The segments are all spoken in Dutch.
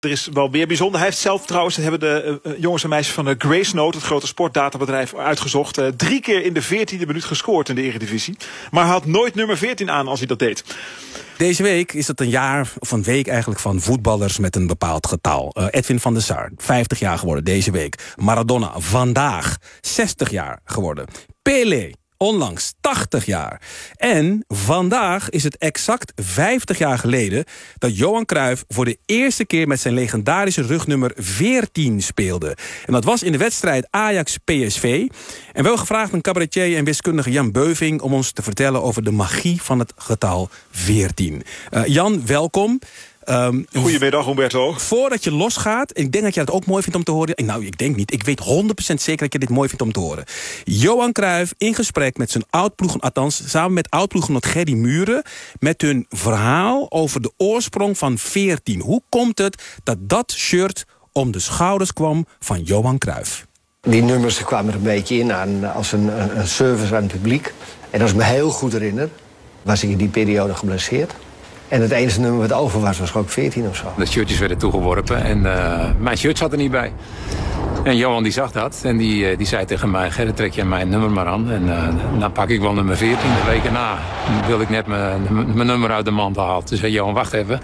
Er is wel meer bijzonder. Hij heeft zelf trouwens, dat hebben de uh, jongens en meisjes van de Grace Note, het grote sportdatabedrijf, uitgezocht. Drie keer in de 14e minuut gescoord in de Eredivisie. Maar had nooit nummer 14 aan als hij dat deed. Deze week is het een jaar, of een week eigenlijk, van voetballers met een bepaald getal. Edwin van der Sar, 50 jaar geworden deze week. Maradona, vandaag, 60 jaar geworden. Pele, onlangs 80 jaar. En vandaag is het exact 50 jaar geleden dat Johan Cruijff voor de eerste keer met zijn legendarische rugnummer 14 speelde. En dat was in de wedstrijd Ajax-PSV. En we hebben gevraagd een cabaretier en wiskundige Jan Beuving om ons te vertellen over de magie van het getal 14. Uh, Jan, welkom. Um, Goedemiddag, Humberto. Voordat je losgaat, ik denk dat je het ook mooi vindt om te horen. Nou, ik denk niet. Ik weet 100% zeker dat je dit mooi vindt om te horen. Johan Cruijff in gesprek met zijn oud-ploegen, althans samen met oud-ploeggenoot Gerry Muren... met hun verhaal over de oorsprong van 14. Hoe komt het dat dat shirt om de schouders kwam van Johan Cruijff? Die nummers kwamen er een beetje in aan, als een, een, een service aan het publiek. En als ik me heel goed herinner, was ik in die periode geblesseerd. En het enige nummer wat over was, was ook 14 of zo. De shirtjes werden toegeworpen en uh, mijn shirt zat er niet bij. En Johan die zag dat en die, uh, die zei tegen mij... Gerrit, trek jij mijn nummer maar aan. En uh, dan pak ik wel nummer 14. De weken na wilde ik net mijn nummer uit de mand halen. Toen zei Johan, wacht even.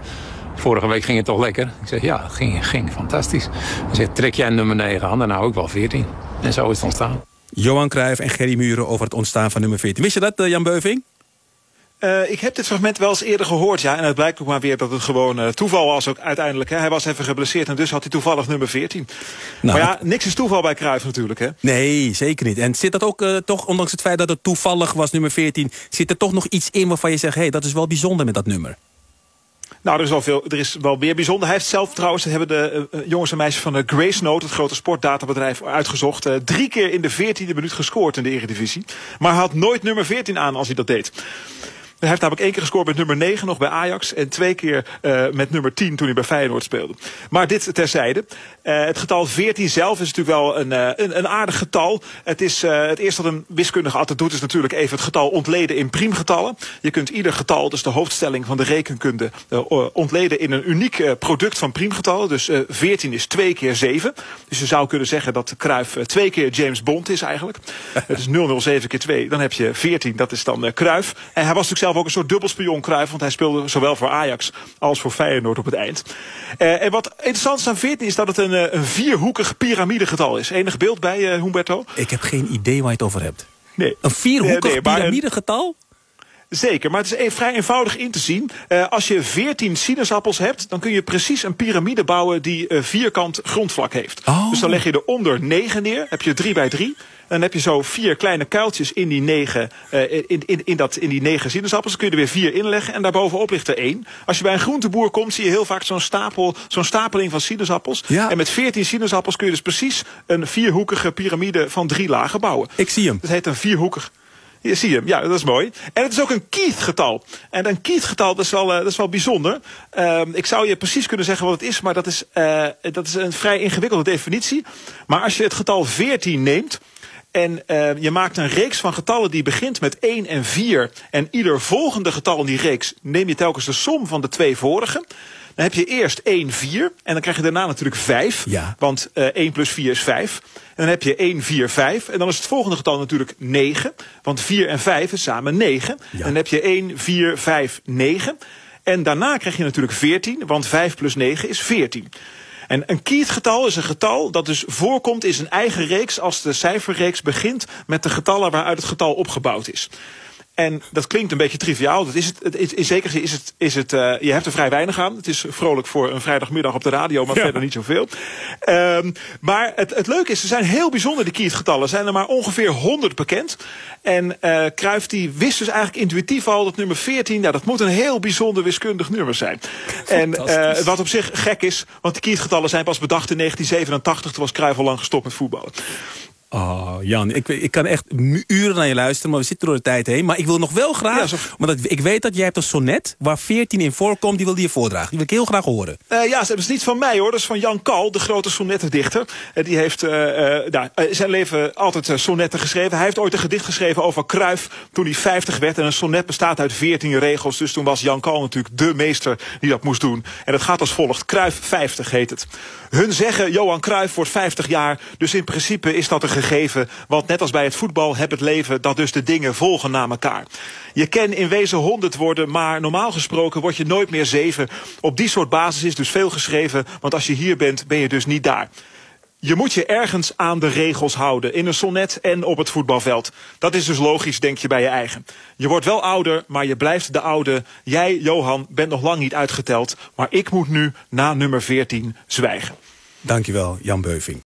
Vorige week ging het toch lekker? Ik zeg, ja, het ging, ging fantastisch. Hij zegt, trek jij nummer 9 aan, dan hou ik wel 14. En zo is het ontstaan. Johan Cruijff en Gerry Muren over het ontstaan van nummer 14. Wist je dat, Jan Beuving? Uh, ik heb dit fragment wel eens eerder gehoord, ja. En het blijkt ook maar weer dat het gewoon uh, toeval was ook uiteindelijk. Hè. Hij was even geblesseerd en dus had hij toevallig nummer 14. Nou, maar ja, niks is toeval bij Cruijff natuurlijk, hè. Nee, zeker niet. En zit dat ook uh, toch, ondanks het feit dat het toevallig was, nummer 14... zit er toch nog iets in waarvan je zegt... hé, hey, dat is wel bijzonder met dat nummer? Nou, er is wel, veel, er is wel meer bijzonder. Hij heeft zelf trouwens, dat hebben de uh, jongens en meisjes van de Grace Note, het grote sportdatabedrijf, uitgezocht. Uh, drie keer in de 14e minuut gescoord in de Eredivisie. Maar had nooit nummer 14 aan als hij dat deed. Hij heeft namelijk één keer gescoord met nummer 9 nog bij Ajax. En twee keer uh, met nummer 10 toen hij bij Feyenoord speelde. Maar dit terzijde. Uh, het getal 14 zelf is natuurlijk wel een, uh, een, een, aardig getal. Het, is, het eerste wat een wiskundige altijd doet is natuurlijk even het getal ontleden in priemgetallen. Je kunt ieder getal, dus de hoofdstelling van de rekenkunde, ontleden in een uniek product van priemgetallen. Dus 14 is 2 keer 7. Dus je zou kunnen zeggen dat Kruif twee keer James Bond is eigenlijk. Het is 007 keer 2. Dan heb je 14, dat is dan Kruif. En hij was natuurlijk zelf ook een soort dubbelspion Cruijff. Want hij speelde zowel voor Ajax als voor Feyenoord op het eind. Uh, en wat interessant is aan 14 is dat het een, uh, een vierhoekig piramidegetal is. Enig beeld bij, uh, Humberto? Ik heb geen idee waar je het over hebt. Nee. Een vierhoekig nee, piramidegetal? Zeker, maar het is vrij eenvoudig in te zien. Uh, als je 14 sinaasappels hebt, dan kun je precies een piramide bouwen die uh, vierkant grondvlak heeft. Oh. Dus dan leg je eronder 9 neer, heb je 3 bij 3. Dan heb je zo vier kleine kuiltjes in die negen, uh, in, in, in, dat, in die negen sinaasappels. Dan kun je er weer vier inleggen en daarbovenop ligt er één. Als je bij een groenteboer komt, zie je heel vaak zo'n stapel, zo'n stapeling van sinaasappels. Ja. En met 14 sinaasappels kun je dus precies een vierhoekige piramide van drie lagen bouwen. Ik zie hem. Dat heet een vierhoekig. Hier zie je hem. Ja, dat is mooi. En het is ook een Keith-getal. En een Keith-getal, dat, is wel, uh, dat is wel bijzonder. Uh, ik zou je precies kunnen zeggen wat het is, maar dat is, uh, dat is een vrij ingewikkelde definitie. Maar als je het getal 14 neemt. En uh, je maakt een reeks van getallen die begint met 1 en 4. En ieder volgende getal in die reeks neem je telkens de som van de twee vorige. Dan heb je eerst 1, 4. En dan krijg je daarna natuurlijk 5. Ja. Want uh, 1 plus 4 is 5. En dan heb je 1, 4, 5. En dan is het volgende getal natuurlijk 9. Want 4 en 5 is samen 9. Ja. En dan heb je 1, 4, 5, 9. En daarna krijg je natuurlijk 14. Want 5 plus 9 is 14. En een Keith-getal is een getal dat dus voorkomt in zijn eigen reeks als de cijferreeks begint met de getallen waaruit het getal opgebouwd is. En dat klinkt een beetje triviaal. Dat is het, het is, in zekere zin is het, is het uh, je hebt er vrij weinig aan. Het is vrolijk voor een vrijdagmiddag op de radio, maar ja. verder niet zoveel. Um, maar het, het leuke is, ze zijn heel bijzonder, de Kiert-getallen. Er zijn er maar ongeveer 100 bekend. En uh, Kruijff die wist dus eigenlijk intuïtief al dat nummer 14, nou, dat moet een heel bijzonder wiskundig nummer zijn. En uh, wat op zich gek is, want de Kiert-getallen zijn pas bedacht in 1987. Toen was Cruijff al lang gestopt met voetballen. Oh, Jan, ik, ik kan echt uren naar je luisteren, maar we zitten door de tijd heen. Maar ik wil nog wel graag, Ja, zo- want ik weet dat jij hebt een sonnet waar 14 in voorkomt, die wil je voordragen. Die wil ik heel graag horen. Eh, ja, dat is niet van mij hoor. Dat is van Jan Kal, de grote sonnettendichter. Eh, die heeft eh, nou, zijn leven altijd sonnetten geschreven. Hij heeft ooit een gedicht geschreven over Kruif toen hij 50 werd. En een sonnet bestaat uit 14 regels. Dus toen was Jan Kal natuurlijk de meester die dat moest doen. En het gaat als volgt. Kruif 50 heet het. Hun zeggen Johan Cruijff wordt 50 jaar. Dus in principe is dat een gegeven. Want net als bij het voetbal heb het leven dat dus de dingen volgen na elkaar. Je kan in wezen 100 worden, maar normaal gesproken word je nooit meer 7. Op die soort basis is dus veel geschreven. Want als je hier bent, ben je dus niet daar. Je moet je ergens aan de regels houden. In een sonnet en op het voetbalveld. Dat is dus logisch, denk je bij je eigen. Je wordt wel ouder, maar je blijft de oude. Jij, Johan, bent nog lang niet uitgeteld. Maar ik moet nu na nummer 14 zwijgen. Dankjewel, Jan Beuving.